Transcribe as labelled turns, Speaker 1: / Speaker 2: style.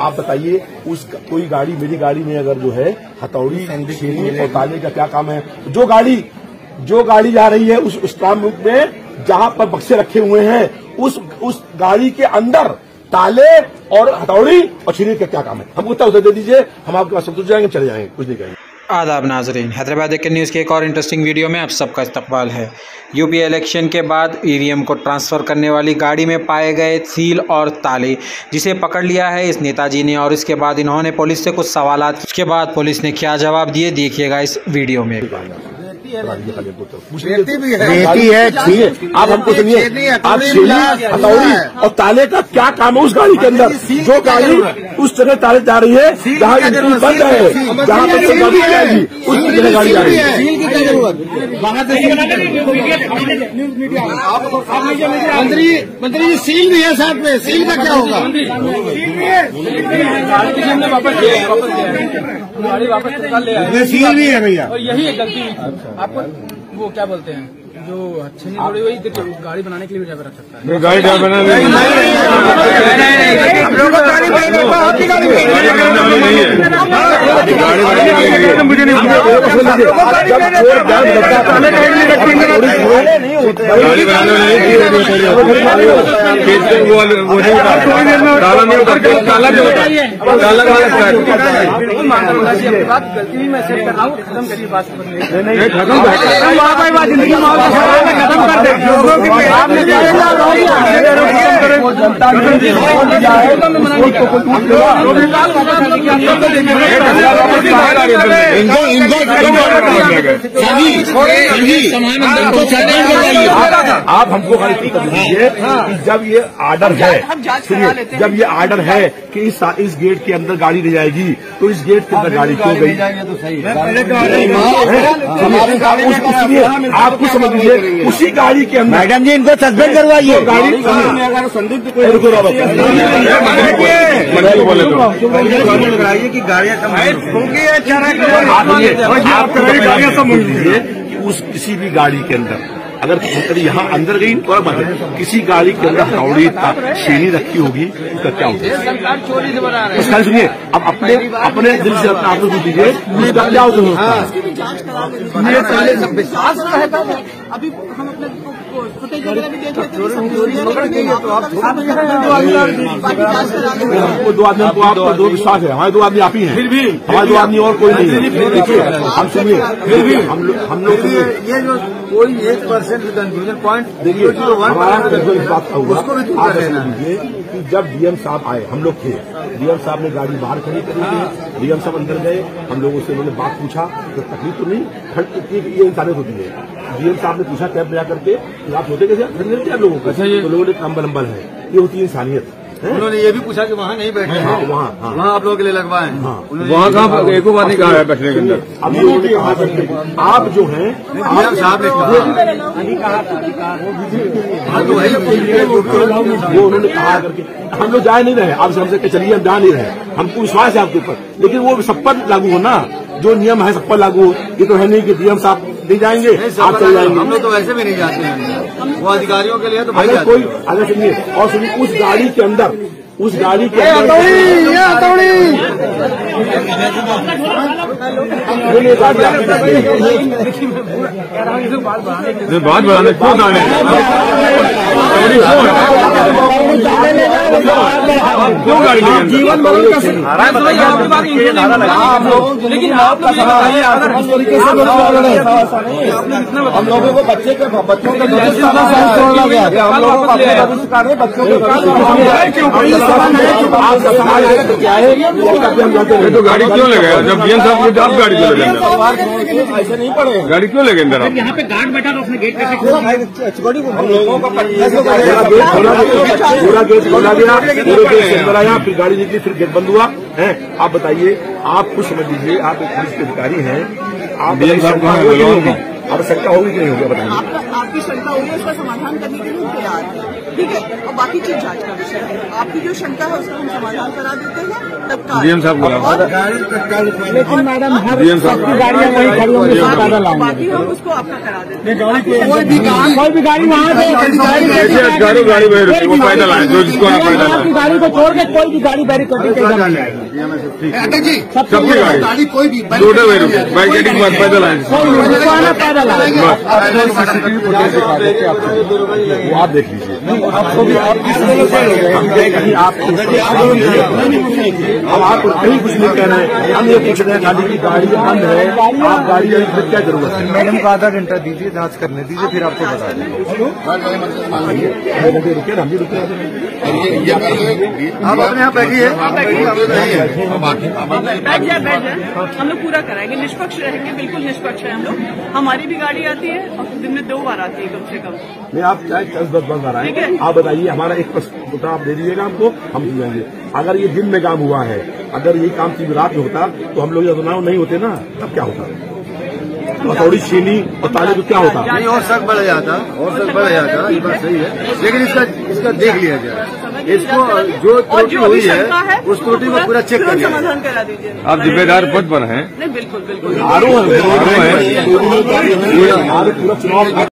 Speaker 1: आप बताइए उस कोई गाड़ी मेरी गाड़ी में अगर जो है हथौड़ी छेनी और ताले का क्या काम है? जो गाड़ी जो गाड़ी जा रही है उस स्ट्रांग रूम में जहाँ पर बक्से रखे हुए हैं उस उस गाड़ी के अंदर ताले और हथौड़ी और छीनी का क्या काम है? हमको उत्तर दे दीजिए हम आपके पास संतुष्ट जाएँगे चले जाएँगे कुछ नहीं कहेंगे
Speaker 2: आदाब नाजरीन हैदराबाद के न्यूज़ की एक और इंटरेस्टिंग वीडियो में आप सबका इस्तकबाल है। यूपी इलेक्शन के बाद ईवीएम को ट्रांसफ़र करने वाली गाड़ी में पाए गए सील और ताले जिसे पकड़ लिया है इस नेताजी ने और इसके बाद इन्होंने पुलिस से कुछ सवाल उसके बाद पुलिस ने क्या जवाब दिए देखिएगा इस वीडियो में।
Speaker 1: बेटी है। छीन आप हमको सुनिए। आप हथौड़ी और ताले का क्या काम है उस गाड़ी के अंदर? जो गाड़ी उस जगह ताले जा रही है जहाँ एंट्री बंद है जहाँ पर गाड़ी जाएगी उस जगह गाड़ी जा रही है
Speaker 3: मंत्री मंत्री जी सील भी है साथ में। सील का क्या होगा?
Speaker 4: गाड़ी वापस ले
Speaker 3: सील भी है भैया।
Speaker 4: और यही गलती आपको वो क्या बोलते हैं? जो छेनी थोड़ी हुई तो गाड़ी बनाने के लिए ड्राइवर रख सकता है
Speaker 3: गाड़ी ड्राइवर मुझे नहीं नहीं नहीं
Speaker 4: हूँ खत्म करिए बात
Speaker 3: ज़िंदगी खत्म कर दे लोगों की
Speaker 1: आप हमको कि जब ये ऑर्डर है जब ये ऑर्डर है कि इस इस गेट के अंदर गाड़ी नहीं जाएगी तो इस गेट के अंदर गाड़ी क्यों गई? सुनिए आप कुछ समझ लीजिए उसी गाड़ी के अंदर
Speaker 3: मैडम जी इनको सस्पेंड करवाइए।
Speaker 1: गाड़ी अगर संदिग्ध कोई
Speaker 3: कि गाड़ियाँ
Speaker 1: आप गाड़ियाँ कम होंगी कि उस किसी भी गाड़ी के अंदर अगर अगर यहाँ अंदर गई तो बात किसी गाड़ी के अंदर हथौड़ी छेनी रखी होगी तो क्या होगा? सुनिए अपने अपने दिल से अपने आप को पूछ लीजिए उसका क्या होता है?
Speaker 5: अभी हम अपने फुटेज वगैरह भी देख लेते
Speaker 1: हमको दो आदमी को आपको दो विश्वास है। हमारे दो आदमी आप ही हैं। फिर भी हमारे दो आदमी और कोई नहीं है। देखिए हम सुनिए। फिर भी हम लोग सुनिए।
Speaker 3: ये जो कोई एक परसेंट कंफ्यूजन पॉइंट
Speaker 1: देखिए
Speaker 3: उसको भी दूर
Speaker 1: आप। लीजिए कि जब डीएम साहब आए हम लोग थे। डीएम साहब ने गाड़ी बाहर खड़ी करी थी। डीएम साहब अंदर गए हम लोगों से उन्होंने बात पूछा तो तकलीफ़ तो नहीं खड़ ये इंसानियत होती है। डीएम साहब ने पूछा कैब में करके कि आप होते कैसे हैं? लोगों को तो लोगों ने कम्बल अम्बल है। ये होती है इंसानियत। है?
Speaker 3: उन्होंने ये भी पूछा कि वहाँ नहीं बैठे
Speaker 1: हाँ
Speaker 3: हैं?
Speaker 1: वहाँ हाँ।
Speaker 3: वहाँ आप लोगों के लिए लगवाए? हैं।
Speaker 1: हाँ।
Speaker 6: वहाँ कहाँ एको बार नहीं कहा है बैठने के अंदर।
Speaker 1: करके आप जो हैं
Speaker 3: डीएम साहब ने कहा। हाँ। तो वही
Speaker 1: वो उन्होंने कहा हम लोग जा नहीं रहे। आप हमसे कहे, चलिए हम जा नहीं रहे। हमको विश्वास है आपके ऊपर। लेकिन वो सब पर लागू हो ना। जो नियम है सब पर लागू हो। ये तो है नहीं कि डीएम साहब नहीं जाएँगे। आप चले
Speaker 3: हम
Speaker 1: जाएँगे।
Speaker 3: लोग तो वैसे भी नहीं जाते हैं। वो अधिकारियों के लिए तो भाई
Speaker 1: अगर कोई अगर सुनिए और सुनिए उस गाड़ी के अंदर उस गाड़ी के अंदर है।
Speaker 6: बात बढ़ाने क्यों
Speaker 4: जीवन। लेकिन आप लोग हम
Speaker 1: लोगों को बच्चे के बच्चों के छोड़ना गया हम लोगों को अपने भविष्य का नहीं बच्चों के तो
Speaker 6: गाड़ी क्यों ले गए जब बीएम साहब आप गाड़ी क्यों ले गए
Speaker 1: ऐसे नहीं पड़े
Speaker 6: गाड़ी क्यों ले गए अंदर
Speaker 4: यहाँ पे गार्ड बैठा तो उसने गेट कैसे
Speaker 1: हम लोगों का पूरा गेट खोला गया पूरा गेट से अंदर आया फिर गाड़ी निकली फिर गेट बंद हुआ है? आप बताइए आप कुछ समझ लीजिए आप एक पुलिस के अधिकारी हैं आप
Speaker 6: हैं?
Speaker 1: शंका होगी कि नहीं होगी बताइए।
Speaker 5: आपकी शंका होगी उसका समाधान करने के लिए तैयार हैं। ठीक है और बाकी चीज़ जाँच का विषय है। आपकी जो शंका है उसका हम समाधान करा देते हैं। तत्काल
Speaker 6: डीएम साहब
Speaker 5: बोला।
Speaker 3: लेकिन मैडम हर
Speaker 6: डीएम साहब
Speaker 3: सबकी गाड़ियाँ वहीं खड़ी होंगी सब पैदल
Speaker 5: बाकी हम उसको आपका करा देते हैं।
Speaker 3: कोई भी गाड़ी कोई भी गाड़ी वहाँ से गाड़ी
Speaker 6: गाड़ी पैदल आए जो जिसको
Speaker 3: आपकी गाड़ी को छोड़ के कोई भी गाड़ी बैरिकेडिंग के इधर नहीं
Speaker 6: सबकी गाड़ी
Speaker 7: कोई भी
Speaker 6: रुकी बैरिकेडिंग पैदल आए।
Speaker 3: पैदल आएगा
Speaker 1: आप देख लीजिए। आपको भी आप कहीं आप अब आप कहीं कुछ नहीं कह रहे हैं हम ये पूछ रहे हैं गाड़ी की गाड़ी बंद है आप गाड़ी क्या ज़रूरत है
Speaker 7: मैडम को आधा घंटा दीजिए जाँच करने दीजिए फिर आपको बता देंगे
Speaker 1: रुके हम भी रुके
Speaker 7: आप अपने यहाँ बैठिए
Speaker 5: बैठ हम लोग पूरा कराएँगे निष्पक्ष रहेंगे बिल्कुल निष्पक्ष है हम लोग हमारी भी गाड़ी आती है और दिन में दो बार आती है कम से कम
Speaker 1: नहीं आप चाहे दस दस बस आ रहे
Speaker 5: ठीक
Speaker 1: है। आप बताइए हमारा एक प्रश्न आप दे दीजिएगा हमको हम सुनेंगे अगर ये दिन में काम हुआ है अगर ये काम सिर्फ़ रात में होता तो हम लोग ये चुनाव नहीं होते ना तब क्या होता हथौड़ी छीनी और ताले को क्या होता
Speaker 7: नहीं और शक बढ़ जाता और शक बढ़ जाता ये बात सही है लेकिन इसका इसका देख लिया जाए इसको जो त्रुटि हुई है उस त्रुटि को पूरा चेक कर
Speaker 5: समाधान करा दीजिए
Speaker 6: आप जिम्मेदार पद पर हैं
Speaker 5: बिल्कुल बिल्कुल
Speaker 1: आरोप है
Speaker 6: है।
Speaker 1: पूरा चुनाव